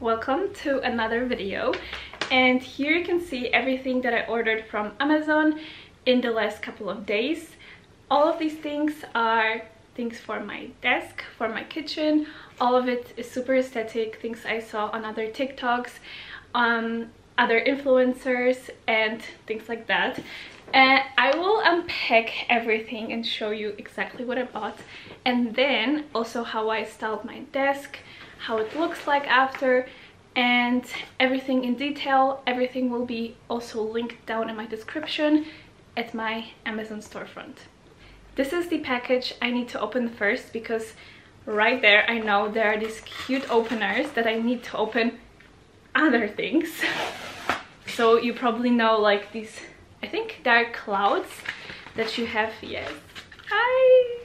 welcome to another video. And here you can see everything that I ordered from Amazon in the last couple of days. All of these things are things for my desk for my kitchen. All of it is super aesthetic things I saw on other TikToks um, other influencers and things like that. And I will unpack everything and show you exactly what I bought and then also how I styled my desk how it looks like after and everything in detail. Everything will be also linked down in my description at my Amazon storefront. This is the package I need to open first because right there I know there are these cute openers that I need to open other things. So you probably know like these I think there are clouds that you have. Yes. I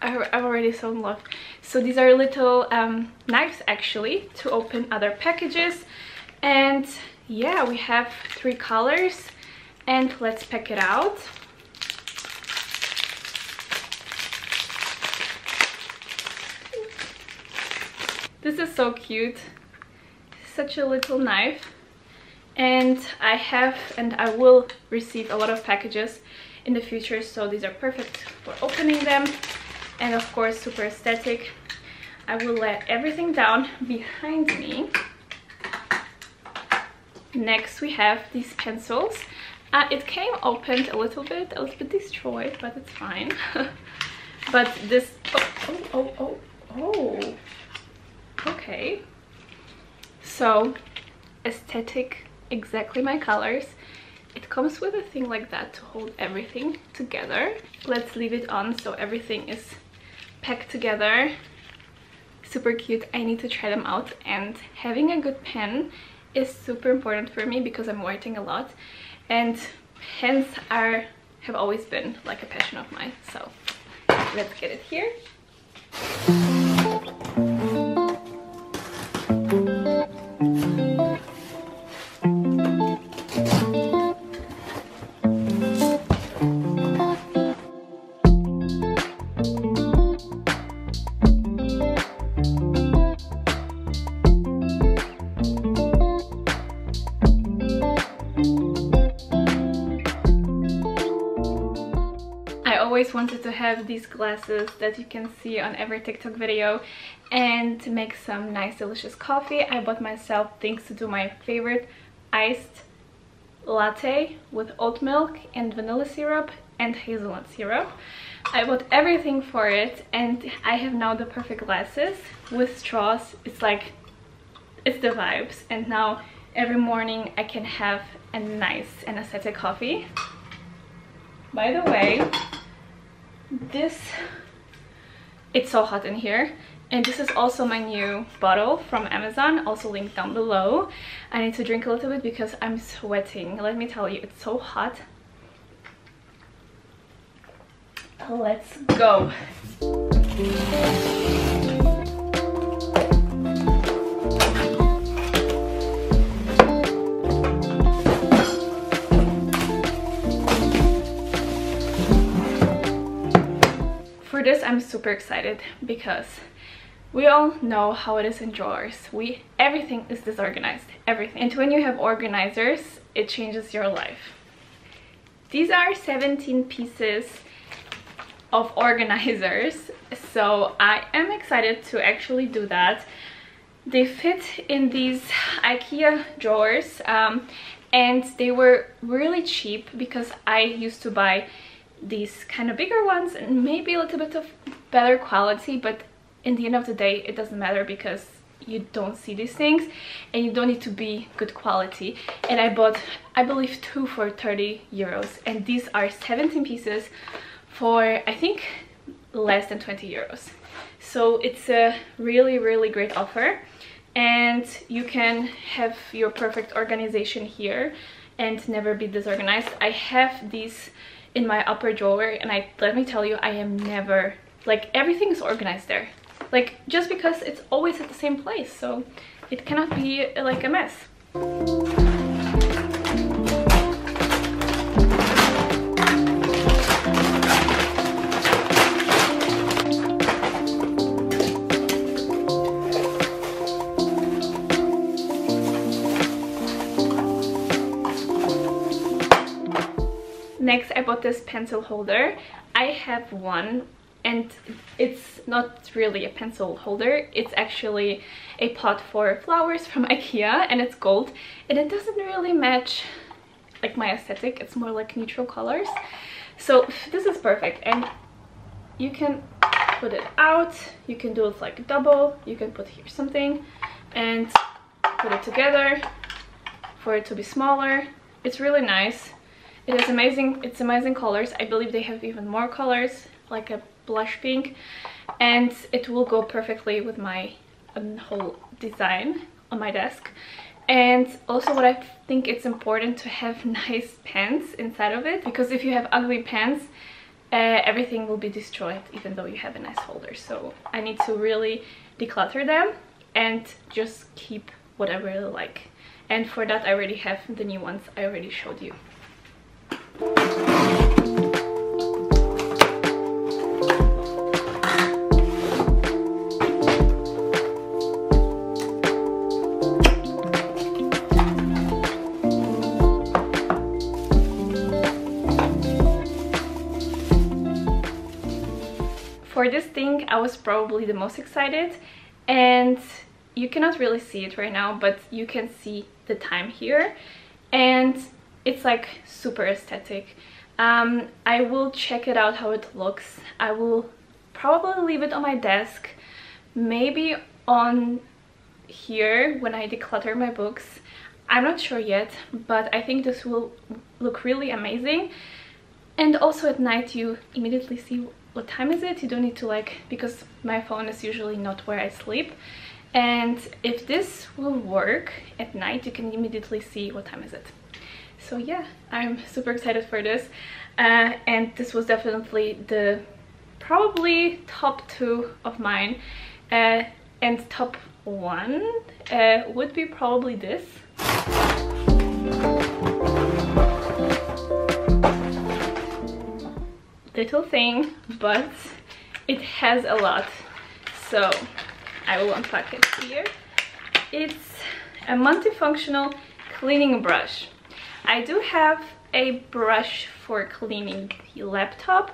I'm already so in love. So these are little um, knives actually to open other packages. And yeah, we have three colors and let's pack it out. This is so cute. Such a little knife. And I have and I will receive a lot of packages in the future so these are perfect for opening them and of course super aesthetic. I will let everything down behind me. Next we have these pencils. Uh, it came opened a little bit a little bit destroyed but it's fine. But this oh oh oh oh oh. Okay. So aesthetic exactly my colors. It comes with a thing like that to hold everything together. Let's leave it on so everything is packed together. Super cute. I need to try them out. And having a good pen is super important for me because i'm writing a lot. And pens are have always been like a passion of mine. So let's get it here always wanted to have these glasses that you can see on every TikTok video and to make some nice delicious coffee. I bought myself things to do my favorite iced latte with oat milk and vanilla syrup and hazelnut syrup. I bought everything for it and I have now the perfect glasses with straws. It's like, it's the vibes and now every morning I can have a nice and aesthetic coffee. By the way, this it's so hot in here. And this is also my new bottle from amazon also linked down below. I need to drink a little bit because i'm sweating. Let me tell you it's so hot. Let's go this i'm super excited because we all know how it is in drawers. We everything is disorganized everything. And when you have organizers it changes your life. These are 17 pieces of organizers so i am excited to actually do that. They fit in these ikea drawers um, and they were really cheap because i used to buy these kind of bigger ones and maybe a little bit of better quality but in the end of the day it doesn't matter because you don't see these things and you don't need to be good quality. And i bought i believe two for 30 euros and these are 17 pieces for i think less than 20 euros. So it's a really really great offer and you can have your perfect organization here and never be disorganized. I have these in my upper drawer and I let me tell you I am never like everything is organized there. Like just because it's always at the same place so it cannot be like a mess this pencil holder. I have one and it's not really a pencil holder. It's actually a pot for flowers from Ikea and it's gold and it doesn't really match like my aesthetic. It's more like neutral colors. So this is perfect and you can put it out. You can do it like double. You can put here something and put it together for it to be smaller. It's really nice it is amazing it's amazing colors. I believe they have even more colors like a blush pink. And it will go perfectly with my um, whole design on my desk. And also what I think it's important to have nice pens inside of it because if you have ugly pens uh, everything will be destroyed even though you have a nice holder. So I need to really declutter them and just keep what I really like. And for that I already have the new ones I already showed you I was probably the most excited and you cannot really see it right now but you can see the time here and it's like super aesthetic. Um, I will check it out how it looks. I will probably leave it on my desk maybe on here when I declutter my books. I'm not sure yet but I think this will look really amazing. And also at night you immediately see what time is it? You don't need to like because my phone is usually not where I sleep. And if this will work at night you can immediately see what time is it. So yeah I'm super excited for this. Uh, and this was definitely the probably top two of mine. Uh, and top one uh, would be probably this little thing but it has a lot. So I will unpack it here. It's a multifunctional cleaning brush. I do have a brush for cleaning the laptop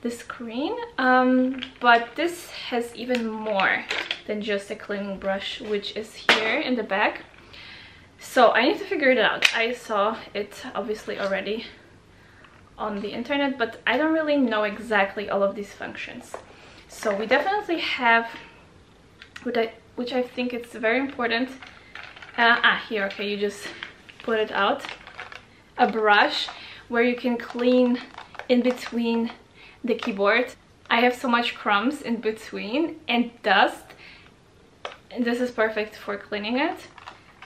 the screen um, but this has even more than just a cleaning brush which is here in the back. So I need to figure it out. I saw it obviously already on the internet but I don't really know exactly all of these functions. So we definitely have which I, which I think it's very important uh, ah here okay you just put it out. A brush where you can clean in between the keyboard. I have so much crumbs in between and dust. And this is perfect for cleaning it.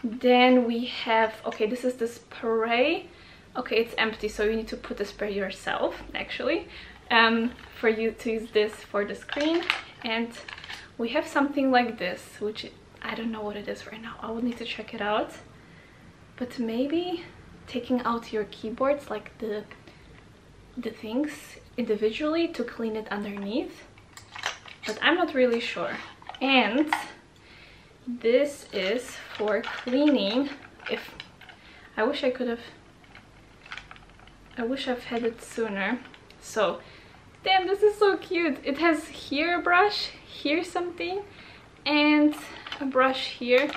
Then we have okay this is the spray okay it's empty so you need to put the spray yourself actually um, for you to use this for the screen. And we have something like this which I don't know what it is right now. I will need to check it out. But maybe taking out your keyboards like the the things individually to clean it underneath. But I'm not really sure. And this is for cleaning. If I wish I could have I wish I've had it sooner. So, damn, this is so cute. It has here a brush, here something, and a brush here.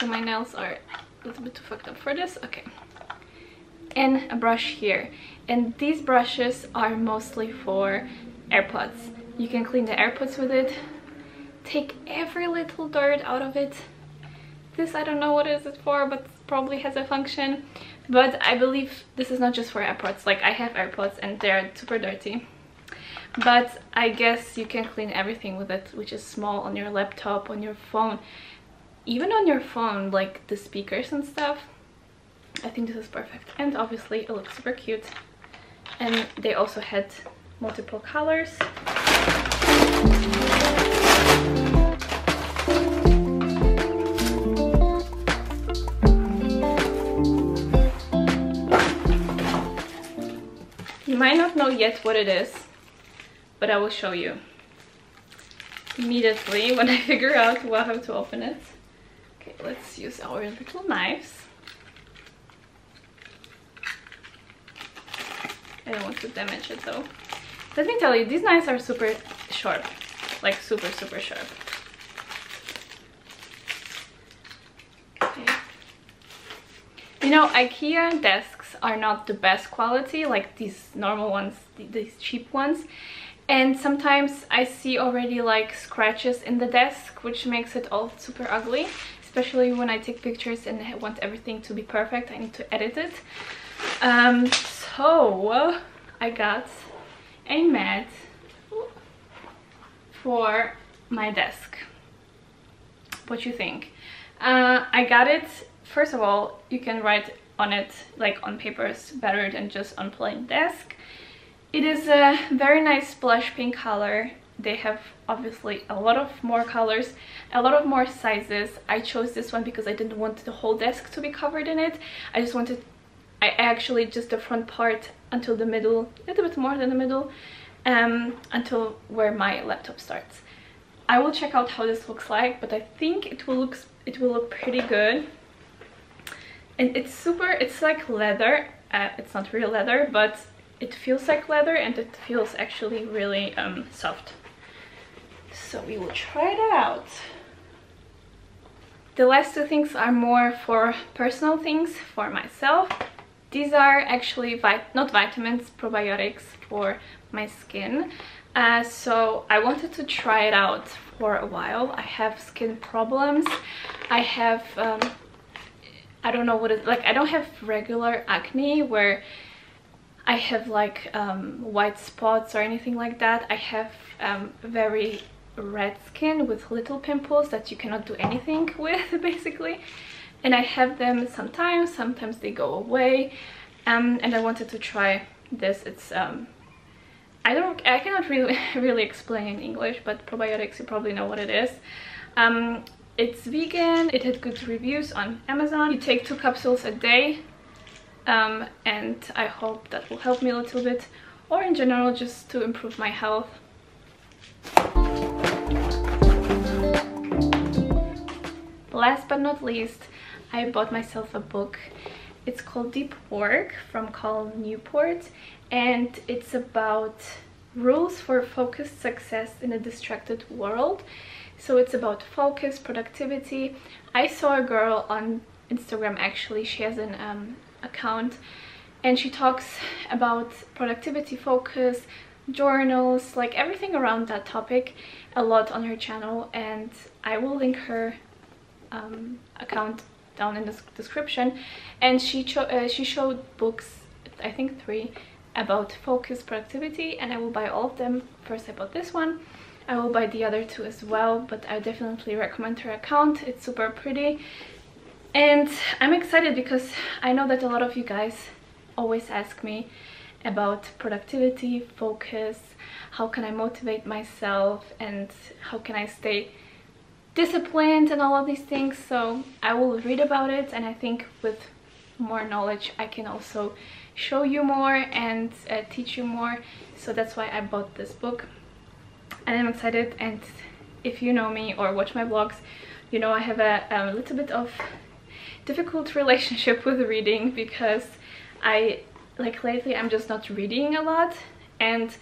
So my nails are a little bit too fucked up for this. Okay. And a brush here. And these brushes are mostly for AirPods. You can clean the AirPods with it. Take every little dirt out of it. This I don't know what is it for, but probably has a function. But I believe this is not just for AirPods like I have AirPods and they're super dirty. But I guess you can clean everything with it which is small on your laptop on your phone. Even on your phone like the speakers and stuff. I think this is perfect. And obviously it looks super cute. And they also had multiple colors You might not know yet what it is, but I will show you immediately when I figure out how to open it. Okay, let's use our little knives. I don't want to damage it though. Let me tell you, these knives are super sharp. Like super, super sharp. Okay. You know, Ikea desks are not the best quality, like these normal ones, these cheap ones. And sometimes I see already like scratches in the desk, which makes it all super ugly. Especially when I take pictures and I want everything to be perfect, I need to edit it. Um, so, I got a mat for my desk. What you think? Uh, I got it, first of all, you can write on it like on papers better than just on plain desk. It is a very nice blush pink color. They have obviously a lot of more colors, a lot of more sizes. I chose this one because I didn't want the whole desk to be covered in it. I just wanted, I actually just the front part until the middle, a little bit more than the middle, um, until where my laptop starts. I will check out how this looks like, but I think it will look it will look pretty good. And it's super, it's like leather. Uh, it's not real leather, but it feels like leather and it feels actually really um, soft. So we will try that out. The last two things are more for personal things for myself. These are actually not vitamins, probiotics for my skin. Uh, so I wanted to try it out for a while. I have skin problems. I have, um, I don't know what it, like I don't have regular acne where I have like um, white spots or anything like that. I have um, very red skin with little pimples that you cannot do anything with basically. And I have them sometimes sometimes they go away. Um, and I wanted to try this. It's um, I don't I cannot really really explain in English but probiotics you probably know what it is. Um, it's vegan. It had good reviews on Amazon. You take two capsules a day um, and I hope that will help me a little bit or in general just to improve my health. Last but not least I bought myself a book. It's called Deep Work from Cal Newport and it's about rules for focused success in a distracted world so it's about focus productivity. I saw a girl on Instagram actually she has an um, account and she talks about productivity focus journals like everything around that topic a lot on her channel and I will link her um, account down in the description. And she, uh, she showed books I think three about focus productivity and I will buy all of them. First I bought this one I will buy the other two as well but I definitely recommend her account. It's super pretty. And I'm excited because I know that a lot of you guys always ask me about productivity, focus, how can I motivate myself and how can I stay disciplined and all of these things. So I will read about it and I think with more knowledge I can also show you more and uh, teach you more. So that's why I bought this book and I'm excited and if you know me or watch my vlogs you know I have a, a little bit of difficult relationship with reading because I like lately I'm just not reading a lot. And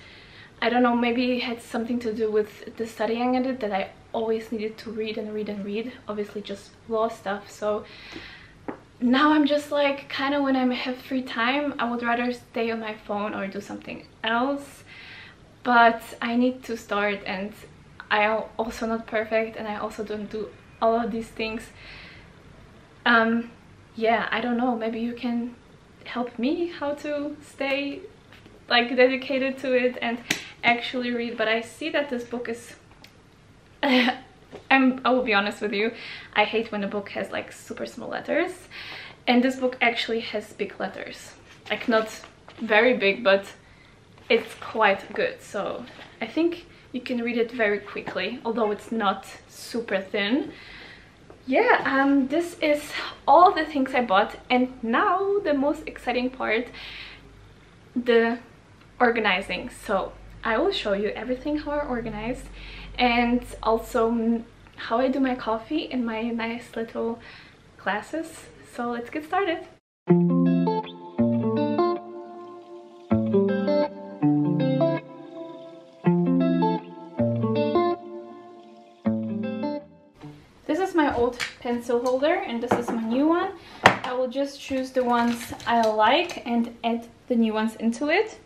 I don't know maybe it had something to do with the studying and it that I always needed to read and read and read. Obviously just law stuff. So now I'm just like kind of when I have free time I would rather stay on my phone or do something else but I need to start and I am also not perfect and I also don't do all of these things. Um yeah I don't know. Maybe you can help me how to stay like dedicated to it and actually read but I see that this book is I'm, I will be honest with you. I hate when a book has like super small letters and this book actually has big letters. Like not very big but it's quite good so I think you can read it very quickly although it's not super thin. Yeah um this is all the things i bought and now the most exciting part the organizing. So i will show you everything how i organize and also how i do my coffee in my nice little glasses so let's get started old pencil holder and this is my new one. I will just choose the ones I like and add the new ones into it.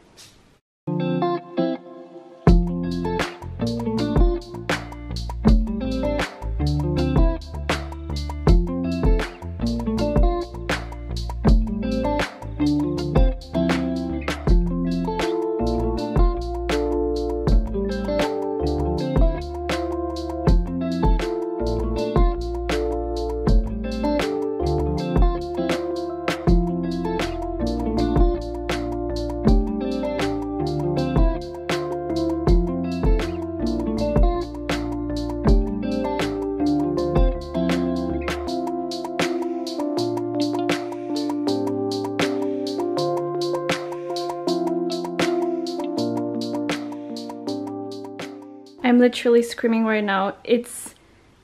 I'm literally screaming right now. It's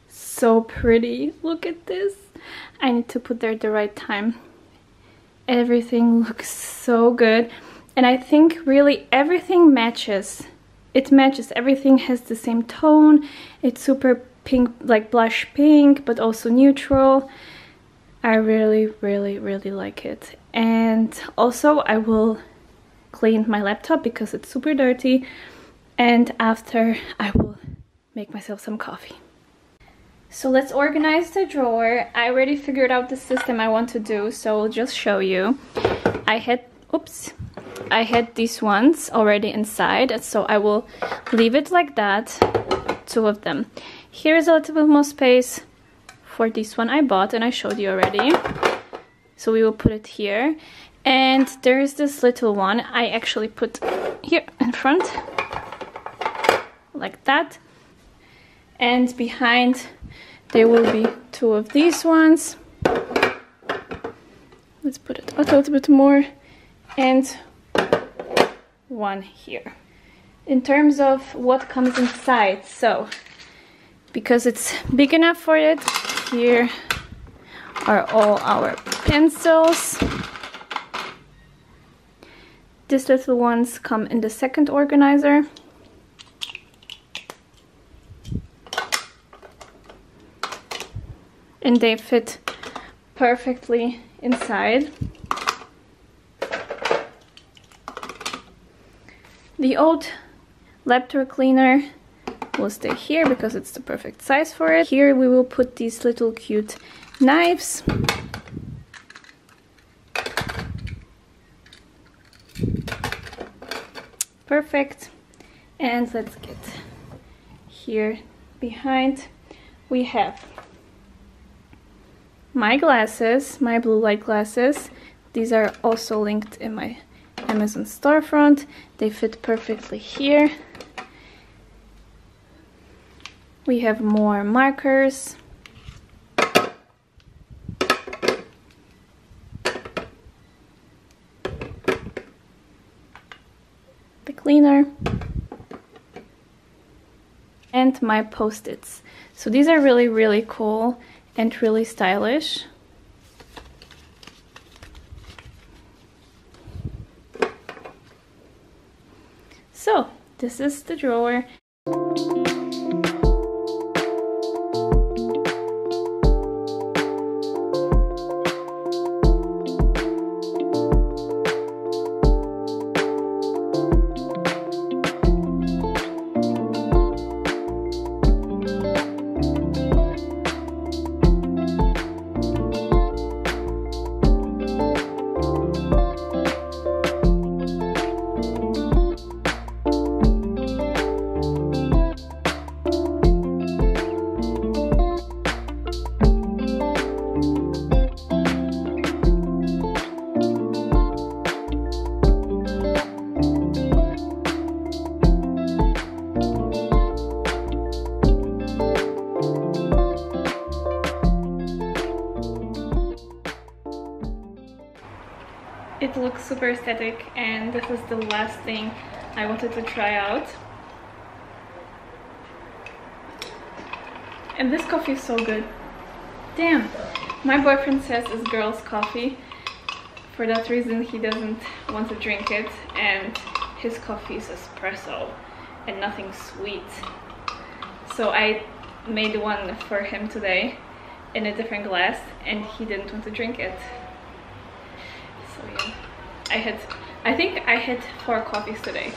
so pretty. Look at this. I need to put there at the right time. Everything looks so good. And I think really everything matches. It matches. Everything has the same tone. It's super pink, like blush pink, but also neutral. I really, really, really like it. And also I will clean my laptop because it's super dirty and after I will make myself some coffee. So let's organize the drawer. I already figured out the system I want to do, so I'll just show you. I had, oops, I had these ones already inside, so I will leave it like that, two of them. Here's a little bit more space for this one I bought and I showed you already. So we will put it here. And there's this little one I actually put here in front like that. And behind there will be two of these ones. Let's put it out a little bit more. And one here. In terms of what comes inside so because it's big enough for it here are all our pencils. These little ones come in the second organizer and they fit perfectly inside. The old laptop cleaner will stay here because it's the perfect size for it. Here we will put these little cute knives. Perfect. And let's get here behind. We have my glasses, my blue light glasses. These are also linked in my Amazon storefront. They fit perfectly here. We have more markers. The cleaner. And my post-its. So these are really, really cool and really stylish. So this is the drawer looks super aesthetic and this is the last thing I wanted to try out. And this coffee is so good. Damn. My boyfriend says it's girl's coffee. For that reason he doesn't want to drink it and his coffee is espresso and nothing sweet. So I made one for him today in a different glass and he didn't want to drink it. I had, I think I had four coffees today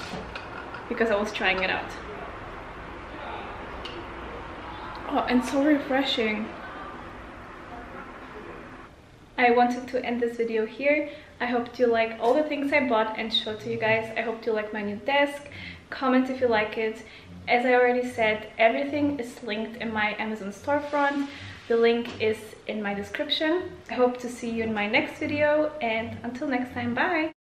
because I was trying it out. Oh, and so refreshing. I wanted to end this video here. I hope you like all the things I bought and showed to you guys. I hope you like my new desk. Comment if you like it. As I already said, everything is linked in my Amazon storefront. The link is in my description. I hope to see you in my next video and until next time, bye!